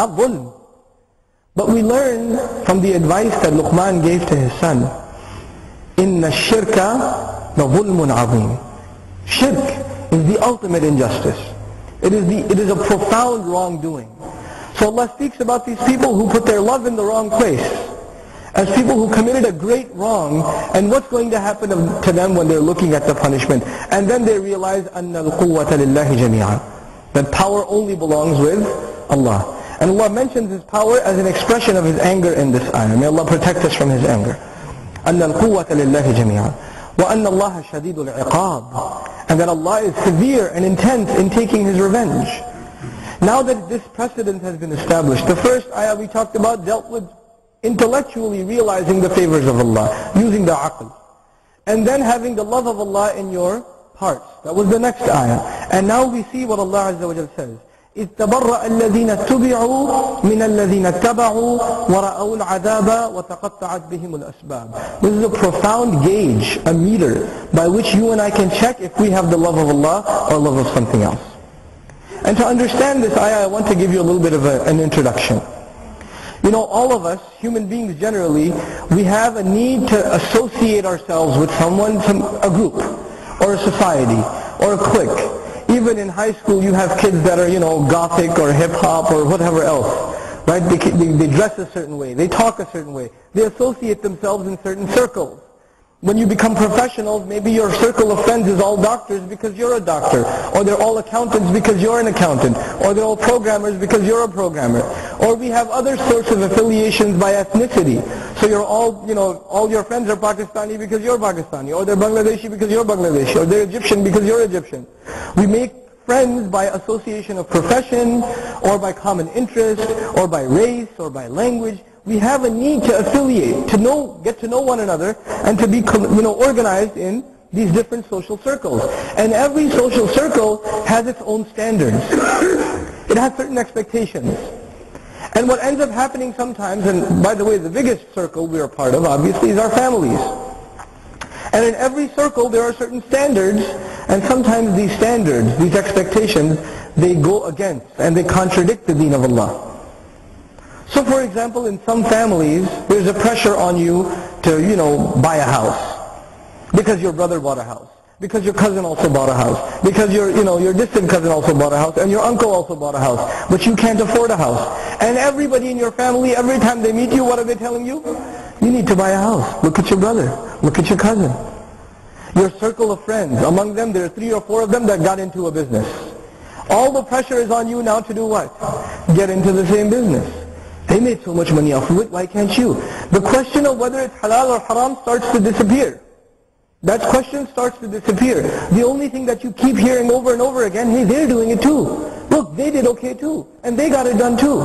not dhulm. But we learn from the advice that Luqman gave to his son, إِنَّ الشِّرْكَ لَظُلْمٌ عَظِيمٌ Shirk is the ultimate injustice. It is, the, it is a profound wrongdoing. So Allah speaks about these people who put their love in the wrong place as people who committed a great wrong and what's going to happen to them when they're looking at the punishment. And then they realize أَنَّ الْقُوَّةَ لِلَّهِ جَمِيعًا That power only belongs with Allah. And Allah mentions His power as an expression of His anger in this ayah. May Allah protect us from His anger. أَنَّ الْقُوَّةَ لِلَّهِ جَمِيعًا وَأَنَّ اللَّهَ شَدِيدُ الْعِقَابِ And that Allah is severe and intense in taking His revenge. Now that this precedent has been established, the first ayah we talked about dealt with intellectually realizing the favors of Allah, using the aql. And then having the love of Allah in your hearts. That was the next ayah. And now we see what Allah Azza wa says. إذ تبرأ الذين اتبعوا من الذين اتبعوا ورأوا العذاب وتقطعت بهم الأسباب. This is a profound gauge, a meter, by which you and I can check if we have the love of Allah or love of something else. And to understand this ayah, I want to give you a little bit of a, an introduction. You know, all of us, human beings generally, we have a need to associate ourselves with someone, some, a group, or a society, or a clique. Even in high school, you have kids that are, you know, gothic or hip-hop or whatever else. Right? They, they, they dress a certain way. They talk a certain way. They associate themselves in certain circles. When you become professionals, maybe your circle of friends is all doctors because you're a doctor. Or they're all accountants because you're an accountant. Or they're all programmers because you're a programmer. Or we have other sorts of affiliations by ethnicity. So you're all, you know, all your friends are Pakistani because you're Pakistani. Or they're Bangladeshi because you're Bangladeshi. Or they're Egyptian because you're Egyptian. We make friends by association of profession, or by common interest, or by race, or by language we have a need to affiliate, to know, get to know one another, and to be you know, organized in these different social circles. And every social circle has its own standards. it has certain expectations. And what ends up happening sometimes, and by the way, the biggest circle we are part of, obviously, is our families. And in every circle, there are certain standards, and sometimes these standards, these expectations, they go against, and they contradict the deen of Allah. So for example, in some families, there's a pressure on you to, you know, buy a house. Because your brother bought a house. Because your cousin also bought a house. Because your, you know, your distant cousin also bought a house. And your uncle also bought a house. But you can't afford a house. And everybody in your family, every time they meet you, what are they telling you? You need to buy a house. Look at your brother. Look at your cousin. Your circle of friends. Among them, there are three or four of them that got into a business. All the pressure is on you now to do what? Get into the same business. They made so much money off of it, why can't you? The question of whether it's halal or haram starts to disappear. That question starts to disappear. The only thing that you keep hearing over and over again, hey, they're doing it too. Look, they did okay too. And they got it done too.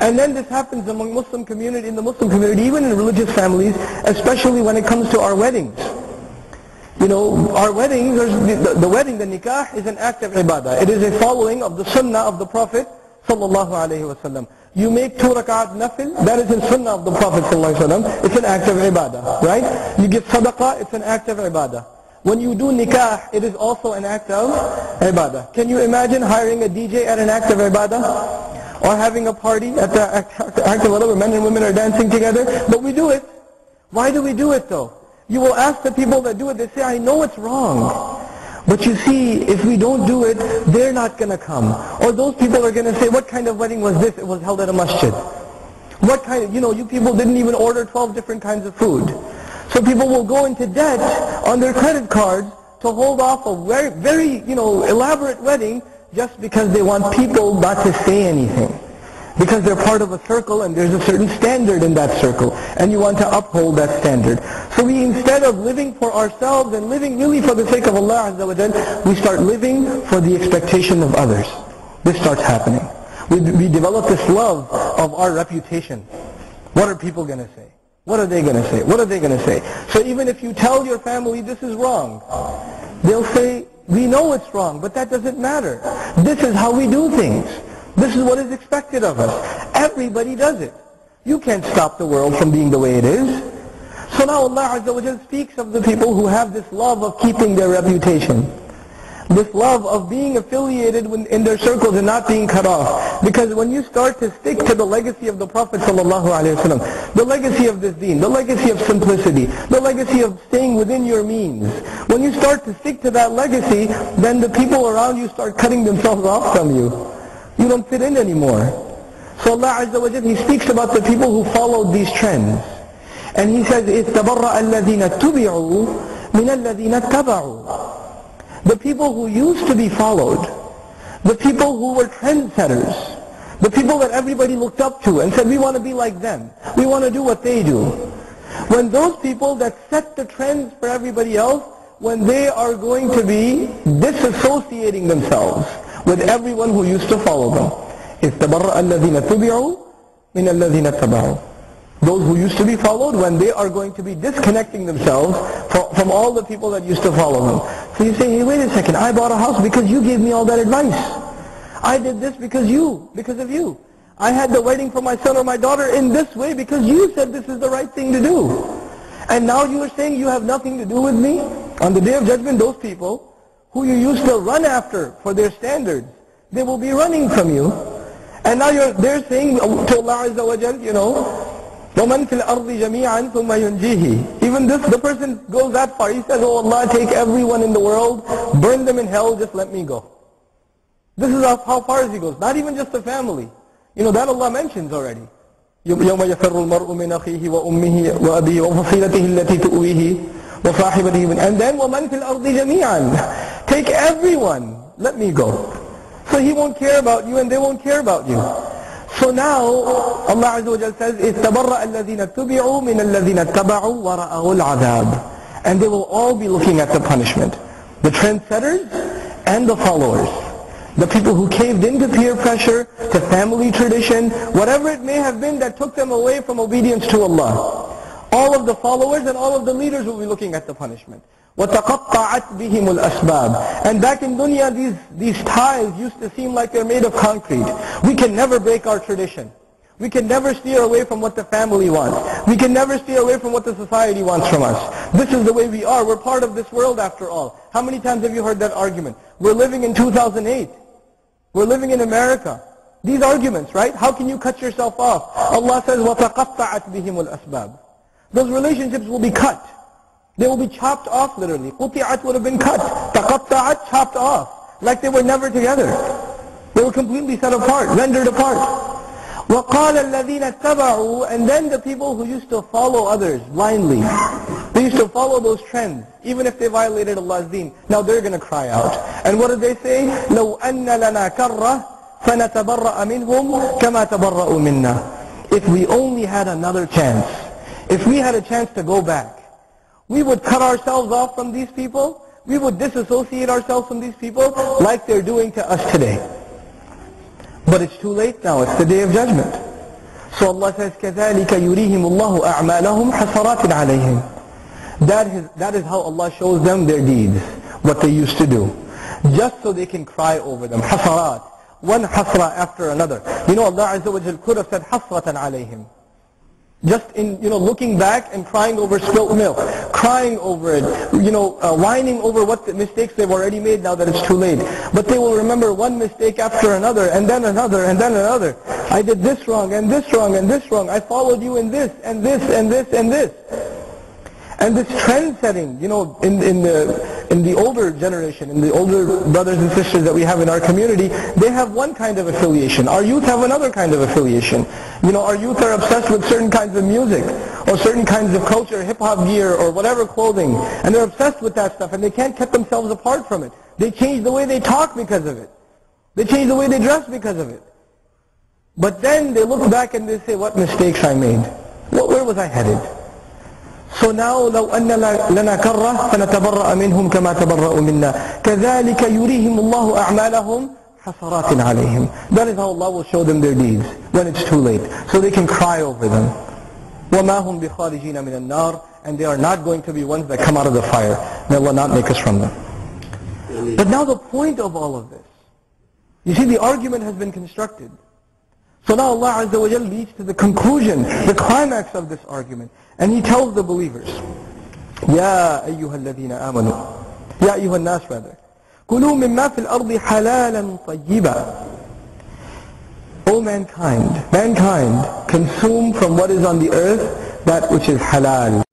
And then this happens among Muslim community, in the Muslim community, even in religious families, especially when it comes to our weddings. You know, our weddings, the, the wedding, the nikah, is an act of ibadah. It is a following of the sunnah of the Prophet sallallahu alayhi wa sallam. You make two rakat nafil, that is in sunnah of the Prophet ﷺ. It's an act of ibadah, right? You give sadaqah, it's an act of ibadah. When you do nikah, it is also an act of ibadah. Can you imagine hiring a DJ at an act of ibadah? Or having a party at the act, of whatever, men and women are dancing together? But we do it. Why do we do it though? You will ask the people that do it, they say, I know it's wrong. But you see, if we don't do it, they're not going to come. Or those people are going to say, what kind of wedding was this? It was held at a masjid. What kind of, you know, you people didn't even order 12 different kinds of food. So people will go into debt on their credit cards to hold off a very, very, you know, elaborate wedding just because they want people not to say anything because they're part of a circle and there's a certain standard in that circle and you want to uphold that standard. So we instead of living for ourselves and living really for the sake of Allah Azza wa Jal, we start living for the expectation of others. This starts happening. We, we develop this love of our reputation. What are people going to say? What are they going to say? What are they going to say? So even if you tell your family this is wrong, they'll say, we know it's wrong, but that doesn't matter. This is how we do things. This is what is expected of us. Everybody does it. You can't stop the world from being the way it is. So now Allah Azza wa Jal speaks of the people who have this love of keeping their reputation. This love of being affiliated in their circles and not being cut off. Because when you start to stick to the legacy of the Prophet ﷺ, the legacy of this deen, the legacy of simplicity, the legacy of staying within your means, when you start to stick to that legacy, then the people around you start cutting themselves off from you. You don't fit in anymore. So Allah Azza wa Jal, He speaks about the people who followed these trends. And He says, اتَّبَرَّأَ الَّذِينَ اتُّبِعُوا مِنَ الَّذِينَ اتَّبَعُوا the people who used to be followed, the people who were trendsetters, the people that everybody looked up to and said, we want to be like them. We want to do what they do. When those people that set the trends for everybody else, when they are going to be disassociating themselves with everyone who used to follow them. استبرأ الذين تبعوا من الذين اتبعوا those who used to be followed when they are going to be disconnecting themselves from, from all the people that used to follow them. So you say, hey, wait a second, I bought a house because you gave me all that advice. I did this because you, because of you. I had the wedding for my son or my daughter in this way because you said this is the right thing to do. And now you are saying you have nothing to do with me? On the day of judgment, those people who you used to run after for their standards, they will be running from you. And now you're, they're saying to Allah Azza wa Jal, you know, وَمَنْ فِي الْأَرْضِ جَمِيعًا ثُمَّ يُنْجِيهِ Even this, the person goes that far. He says, Oh Allah, take everyone in the world, burn them in hell, just let me go. This is how far he goes. Not even just the family. You know, that Allah mentions already. يوم يفر المرء من أخيه وأمه وأبيه وفصيلته التي تؤويه وصاحبته من and then ومن في الأرض جميعا take everyone let me go so he won't care about you and they won't care about you so now Allah Azza wa Jal says, اتَّبَرَّأَ الَّذِينَ اتُّبِعُوا مِنَ الَّذِينَ اتَّبَعُوا وَرَأَهُ الْعَذَابِ And they will all be looking at the punishment. The trendsetters and the followers. The people who caved into peer pressure, to family tradition, whatever it may have been that took them away from obedience to Allah. All of the followers and all of the leaders will be looking at the punishment. وَتَقَطَّعَتْ بِهِمُ الْأَسْبَابِ And back in dunya, these, these ties used to seem like they're made of concrete. We can never break our tradition. We can never steer away from what the family wants. We can never steer away from what the society wants from us. This is the way we are. We're part of this world after all. How many times have you heard that argument? We're living in 2008. We're living in America. These arguments, right? How can you cut yourself off? Allah says, وَتَقَطَّعَتْ بِهِمُ الْأَسْبَابِ Those relationships will be cut. They will be chopped off literally. قُطِعَتْ would have been cut. تَقَطَّعَتْ chopped off. Like they were never together. They were completely set apart, rendered apart. وَقَالَ الَّذِينَ اتَّبَعُوا And then the people who used to follow others blindly. They used to follow those trends, even if they violated Allah's deen. Now they're going to cry out. And what did they say? لَوْ أَنَّ لَنَا كَرَّةً فَنَتَبَرَّأَ مِنْهُمْ كَمَا تَبَرَّأُوا مِنَّا If we only had another chance, if we had a chance to go back, we would cut ourselves off from these people. We would disassociate ourselves from these people like they're doing to us today. But it's too late now. It's the day of judgment. So Allah says, كَذَلِكَ يُرِيهِمُ اللَّهُ أَعْمَالَهُمْ حَسَرَاتٍ عَلَيْهِمْ That is, that is how Allah shows them their deeds, what they used to do. Just so they can cry over them. حَسَرَات. One hasra after another. You know, Allah Azza wa Jal could have said حَسْرَةً عَلَيْهِمْ just in, you know, looking back and crying over spilt milk, crying over it, you know, uh, whining over what the mistakes they've already made now that it's too late. But they will remember one mistake after another, and then another, and then another. I did this wrong, and this wrong, and this wrong. I followed you in this, and this, and this, and this. And this trend setting, you know, in, in, the, in the older generation, in the older brothers and sisters that we have in our community, they have one kind of affiliation. Our youth have another kind of affiliation. You know, our youth are obsessed with certain kinds of music or certain kinds of culture, hip-hop gear or whatever clothing. And they're obsessed with that stuff and they can't cut themselves apart from it. They change the way they talk because of it. They change the way they dress because of it. But then they look back and they say, what mistakes I made. Where was I headed? So now لو أن لنا كرة فنتبرأ منهم كما تبرأوا منا كذلك يريهم الله أعمالهم حسرات عليهم That is how Allah will show them their deeds when it's too late so they can cry over them وما هم بخارجين من النار and they are not going to be ones that come out of the fire may Allah not make us from them but now the point of all of this you see the argument has been constructed so now Allah Azza wa Jal leads to the conclusion the climax of this argument and he tells the believers, يا أيها الذين آمنوا يا أيها الناس rather كلوا مما في الأرض حلالا طيبا O mankind, mankind, consume from what is on the earth that which is halal.